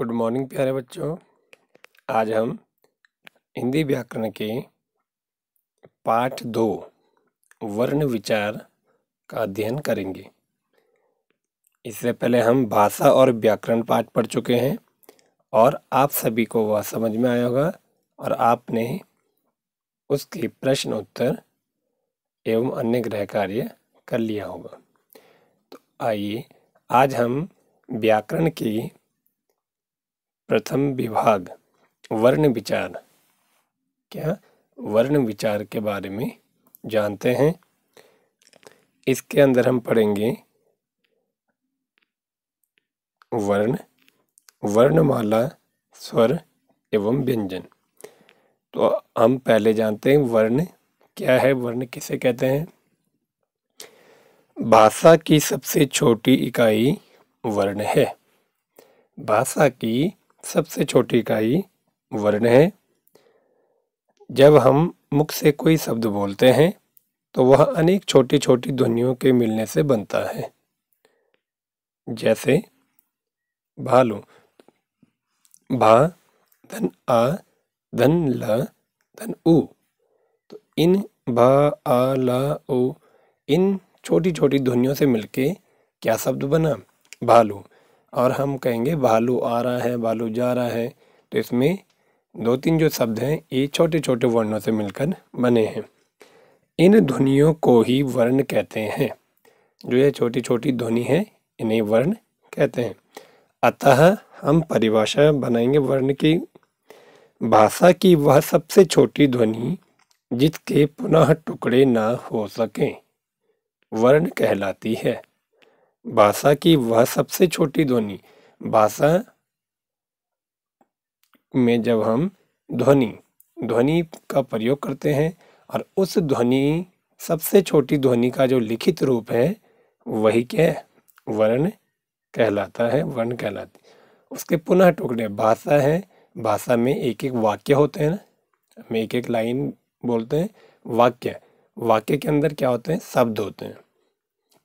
Good morning प्यारे बच्चों। आज हम हिंदी व्याकरण के पाठ दो, वर्ण विचार का अध्ययन करेंगे। इससे पहले हम भाषा और व्याकरण पाठ पढ़ चुके हैं और आप सभी को वह समझ में आया होगा और आपने उसके प्रश्न उत्तर एवं अन्य गृह कार्य कर लिया होगा। तो आइए, आज हम व्याकरण की प्रथम विभाग, वर्ण विचार। क्या? वर्ण विचार के बारे में जानते हैं। इसके अंदर हम पढ़ेंगे वर्ण, वर्णमाला, स्वर एवं व्यंजन। तो हम पहले जानते हैं वर्ण क्या है, वर्ण किसे कहते हैं? भाषा की सबसे छोटी इकाई वर्ण है। भाषा की सबसे छोटी इकाई वर्ण है। जब हम मुख से कोई शब्द बोलते हैं तो वह अनेक छोटी छोटी ध्वनियों के मिलने से बनता है। जैसे, भालू, भा, धन आ, धन ल, धन उ। तो इन, भा, आ, ला इन छोटी छोटी ध्वनियों से मिलके क्या शब्द बना? भालू। और हम कहेंगे भालू आ रहा है, भालू जा रहा है। तो इसमें दो तीन जो शब्द हैं, ये छोटे छोटे वर्णों से मिलकर बने हैं। इन ध्वनियों को ही वर्ण कहते हैं। जो ये छोटी छोटी ध्वनि है, इन्हें वर्ण कहते हैं। अतः हम परिभाषा बनाएँगे वर्ण की। भाषा की वह सबसे छोटी ध्वनि, जिसके पुनः टुकड़े ना हो सकें, वर्ण कहलाती है। भाषा की वह सबसे छोटी ध्वनि, भाषा में जब हम ध्वनि ध्वनि का प्रयोग करते हैं और उस ध्वनि, सबसे छोटी ध्वनि का जो लिखित रूप है, वही क्या है? वर्ण कहलाता है, वर्ण कहलाती उसके पुनः टुकड़े, भाषा है, भाषा में एक एक वाक्य होते हैं ना, हम एक एक लाइन बोलते हैं, वाक्य। वाक्य के अंदर क्या होते हैं? शब्द होते हैं।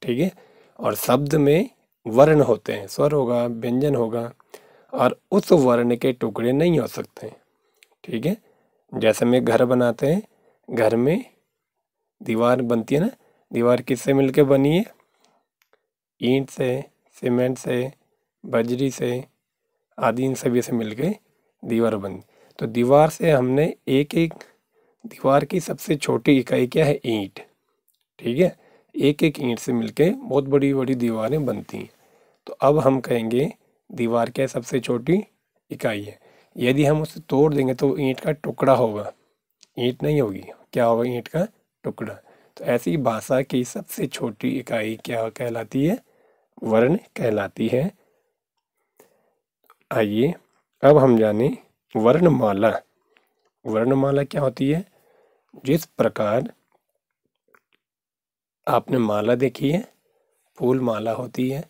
ठीक है? और शब्द में वर्ण होते हैं, स्वर होगा, व्यंजन होगा, और उस वर्ण के टुकड़े नहीं हो सकते। ठीक है? जैसे में घर बनाते हैं, घर में दीवार बनती है ना, दीवार किससे मिलके बनी है? ईंट से, सीमेंट से, बजरी से, आदि इन सभी से मिलके दीवार बनी। तो दीवार से हमने एक एक दीवार की सबसे छोटी इकाई क्या है? ईंट। ठीक है? एक एक ईंट से मिलके बहुत बड़ी बड़ी दीवारें बनती हैं। तो अब हम कहेंगे, दीवार क्या सबसे छोटी इकाई है। यदि हम उसे तोड़ देंगे तो ईंट का टुकड़ा होगा। ईंट नहीं होगी। क्या होगा ईंट का? टुकड़ा। तो ऐसी भाषा की सबसे छोटी इकाई क्या कहलाती है? वर्ण कहलाती है। आइए, अब हम जाने वर्णमाला। वर्णमाला क्या होती है? जिस प्रकार आपने माला देखी है? फूल माला होती है।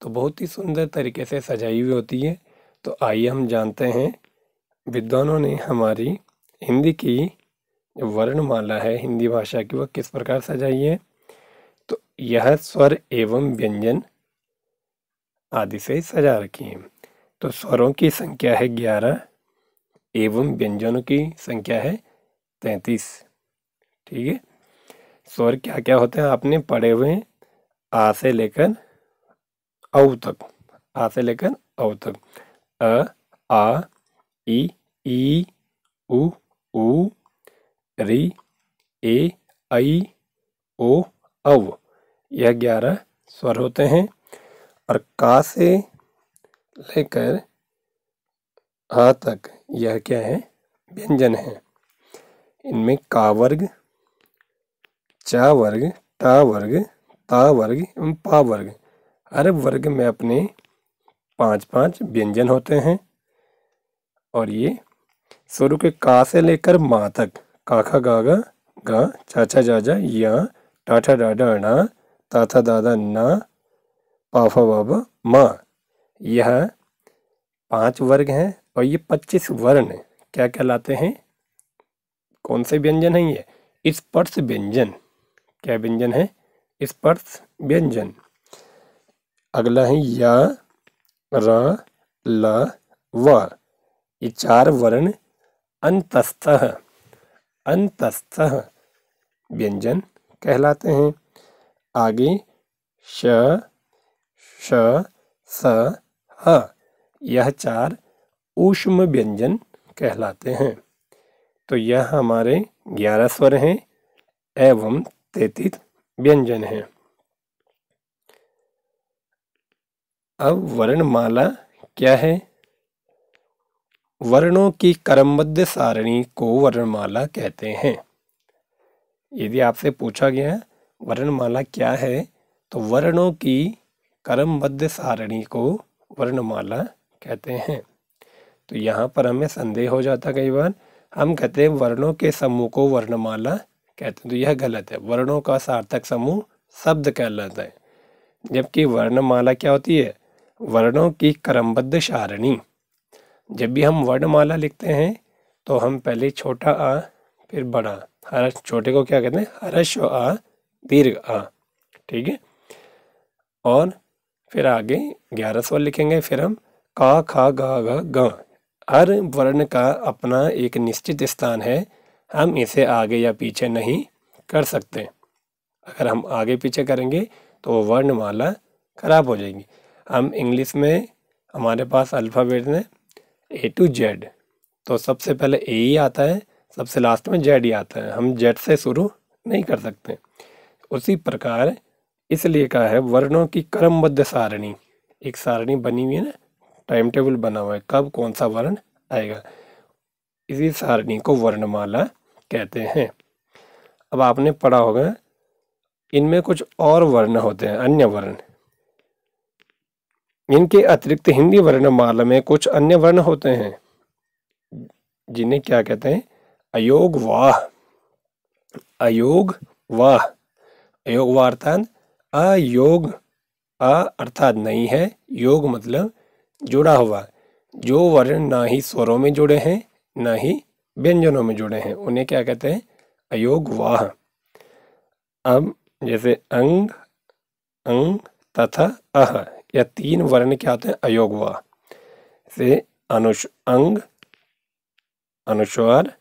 तो बहुत ही सुंदर तरीके से सजाई हुई होती है। तो आइए हम जानते हैं, विद्वानों ने हमारी हिंदी की जो वर्णमाला है, हिंदी भाषा की, वह किस प्रकार सजाई है? तो यह स्वर एवं व्यंजन आदि से सजा रखी है। तो स्वरों की संख्या है ग्यारह, एवं व्यंजनों की संख्या है तैंतीस। ठीक है? स्वर क्या क्या होते हैं? आपने पढ़े हुए हैं। आ से लेकर औ तक। आ से लेकर औ तक। अ, आ ई ई उ उ, री, ए आई ओ, औ। यह ग्यारह स्वर होते हैं। और का से लेकर आ तक यह क्या है? व्यंजन है। इनमें का वर्ग चा वर्ग टा वर्ग, ता वर्ग, एवं पा वर्ग। हर वर्ग में अपने पाँच पाँच व्यंजन होते हैं। और ये शुरू के का से लेकर माँ तक। काखा गागा गा चाचा जाजा या टाठा डाडा अणा ताथा दादा ना पाफा बाबा माँ। यह पाँच वर्ग हैं और ये पच्चीस वर्ण क्या कहलाते हैं? कौन से व्यंजन हैं ये? स्पर्श व्यंजन। क्या व्यंजन है? स्पर्श व्यंजन। अगला है या, र, ल, व। ये चार वर्ण अंतस्थ अंतस्थ व्यंजन कहलाते हैं। आगे, श श, स, ह। यह चार ऊष्म व्यंजन कहलाते हैं। तो यह हमारे ग्यारह स्वर हैं, एवं तैतीस व्यंजन हैं। अब वर्णमाला क्या है? वर्णों की क्रमबद्ध सारणी को वर्णमाला कहते हैं। यदि आपसे पूछा गया है वर्णमाला क्या है तो वर्णों की क्रमबद्ध सारणी को वर्णमाला कहते हैं। तो यहाँ पर हमें संदेह हो जाता कई बार, हम कहते हैं वर्णों के समूह को वर्णमाला कहते हैं तो यह गलत है। वर्णों का सार्थक समूह शब्द कहलाता है। जबकि वर्णमाला क्या होती है? वर्णों की क्रमबद्ध सारणी। जब भी हम वर्णमाला लिखते हैं तो हम पहले छोटा आ, फिर बड़ा। हर छोटे को क्या कहते हैं? हर्ष आ, दीर्घ आ। ठीक है? और फिर आगे ग्यारह स्वर लिखेंगे, फिर हम का, खा गा गा ग। हर वर्ण का अपना एक निश्चित स्थान है। हम इसे आगे या पीछे नहीं कर सकते। अगर हम आगे पीछे करेंगे तो वो वर्णमाला खराब हो जाएगी। हम इंग्लिश में, हमारे पास अल्फ़ाबेट में ए टू जेड तो सबसे पहले ए ही आता है, सबसे लास्ट में जेड ही आता है। हम जेड से शुरू नहीं कर सकते। उसी प्रकार इसलिए कहा है, वर्णों की क्रमबद्ध सारणी। एक सारणी बनी हुई है ना टाइम टेबल बना हुआ है, कब कौन सा वर्ण आएगा। इसी सारणी को वर्णमाला कहते हैं। अब आपने पढ़ा होगा, इनमें कुछ और वर्ण होते हैं, अन्य वर्ण। इनके अतिरिक्त हिंदी वर्णमाला में कुछ अन्य वर्ण होते हैं, जिन्हें क्या कहते हैं? अयोग वाह। अयोग वाह। अयोग वाह अर्थात अयोग, अ अर्थात नहीं है, योग मतलब जुड़ा हुआ। जो वर्ण ना ही स्वरों में जुड़े हैं, ना ही व्यंजनों में जुड़े हैं। उन्हें क्या कहते हैं? अयोग वाह अब जैसे अंग अंग तथा अह, यह तीन वर्ण क्या होते हैं? अयोग वाह से अनुश, अंग, अनुस्वार,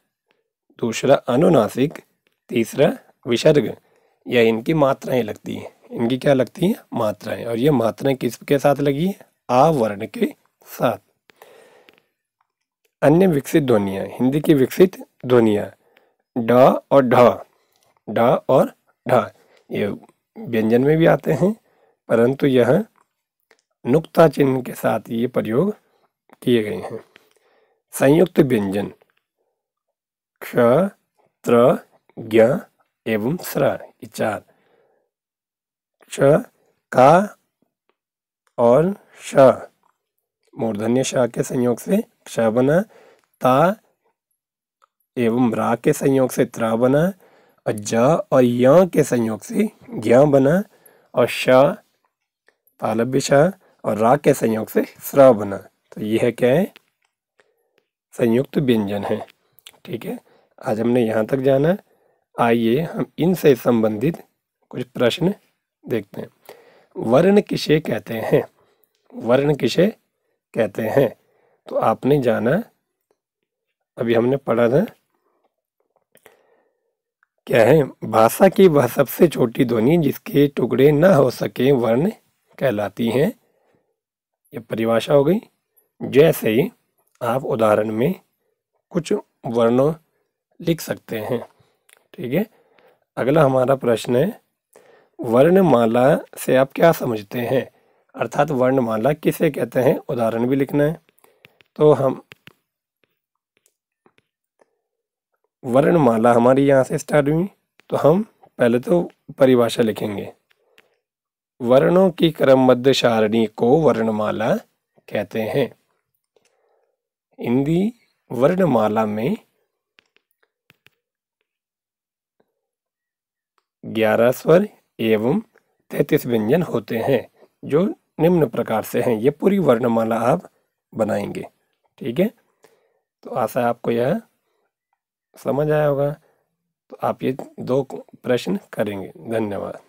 दूसरा अनुनासिक, तीसरा विसर्ग। यह इनकी मात्राएँ लगती हैं। इनकी क्या लगती हैं? मात्राएँ। और ये मात्राएँ किसके साथ लगी है? आ वर्ण के साथ। अन्य विकसित ध्वनियाँ हिंदी की विकसित ध्वनियाँ ड और ढ। ढ और ढ। ये व्यंजन में भी आते हैं, परंतु यह नुक्ता चिन्ह के साथ ये प्रयोग किए गए हैं। संयुक्त व्यंजन क्ष, त्र, ज्ञ एवं स्र ये चार। क्ष, का और श। मूर्धन्य शाह के संयोग से क्ष बना ता एवं रा के संयोग से त्रा बना और ज और य के संयोग से ज्ञ बना और श तालब्य शाह और रा के संयोग से स्र बना तो यह क्या है? संयुक्त व्यंजन है। ठीक है? आज हमने यहाँ तक जाना। आइए हम इनसे संबंधित कुछ प्रश्न देखते हैं। वर्ण किसे कहते हैं? वर्ण किसे कहते हैं। तो आपने जाना, अभी हमने पढ़ा था, क्या है, भाषा की वह सबसे छोटी ध्वनि जिसके टुकड़े ना हो सके वर्ण कहलाती हैं। ये परिभाषा हो गई। जैसे ही आप उदाहरण में कुछ वर्णों लिख सकते हैं, ठीक है? अगला हमारा प्रश्न है, वर्णमाला से आप क्या समझते हैं? अर्थात वर्णमाला किसे कहते हैं? उदाहरण भी लिखना है। तो हम वर्णमाला हमारी यहाँ से स्टार्ट हुई तो हम पहले तो परिभाषा लिखेंगे। वर्णों की क्रमबद्ध सारणी को वर्णमाला कहते हैं। हिंदी वर्णमाला में ग्यारह स्वर एवं तैतीस व्यंजन होते हैं, जो निम्न प्रकार से हैं। ये पूरी वर्णमाला आप बनाएँगे। ठीक है? तो आशा है आपको यह समझ आया होगा। तो आप ये दो प्रश्न करेंगे। धन्यवाद।